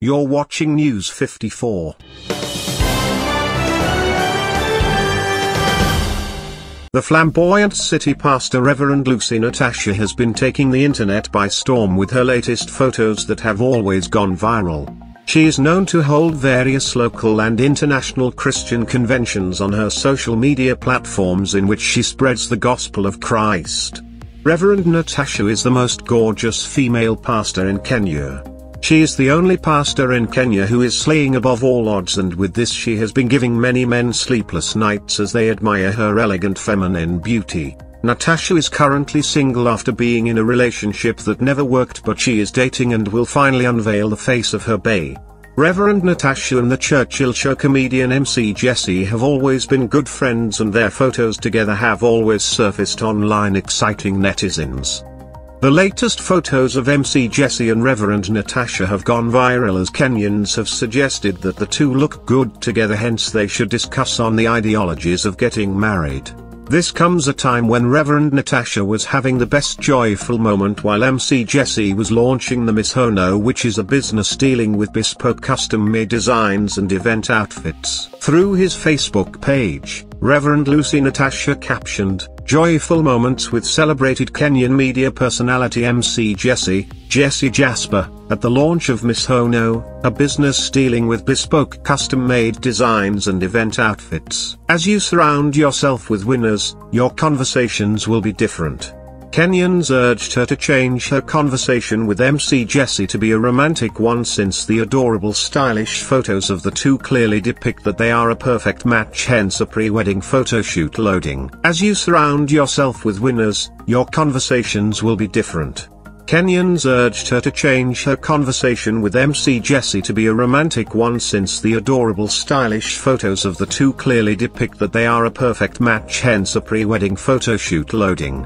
You're watching News 54. The flamboyant city pastor Reverend Lucy Natasha has been taking the internet by storm with her latest photos that have always gone viral. She is known to hold various local and international Christian conventions on her social media platforms in which she spreads the gospel of Christ. Reverend Natasha is the most gorgeous female pastor in Kenya. She is the only pastor in Kenya who is slaying above all odds and with this she has been giving many men sleepless nights as they admire her elegant feminine beauty. Natasha is currently single after being in a relationship that never worked but she is dating and will finally unveil the face of her bae. Reverend Natasha and the Churchill Show comedian MC Jessy have always been good friends and their photos together have always surfaced online exciting netizens. The latest photos of MC Jessy and Reverend Natasha have gone viral as Kenyans have suggested that the two look good together hence they should discuss on the ideologies of getting married. This comes a time when Reverend Natasha was having the best joyful moment while MC Jessy was launching the Miss Hono which is a business dealing with bespoke custom-made designs and event outfits. Through his Facebook page, Reverend Lucy Natasha captioned, Joyful moments with celebrated Kenyan media personality MC Jessy, Jessy Jasper, at the launch of Miss Hono, a business dealing with bespoke custom-made designs and event outfits. As you surround yourself with winners, your conversations will be different. Kenyans urged her to change her conversation with MC Jessy to be a romantic one since the adorable stylish photos of the two clearly depict that they are a perfect match hence a pre-wedding photoshoot loading. As you surround yourself with winners, your conversations will be different. Kenyans urged her to change her conversation with MC Jessy to be a romantic one since the adorable stylish photos of the two clearly depict that they are a perfect match hence a pre-wedding photoshoot loading.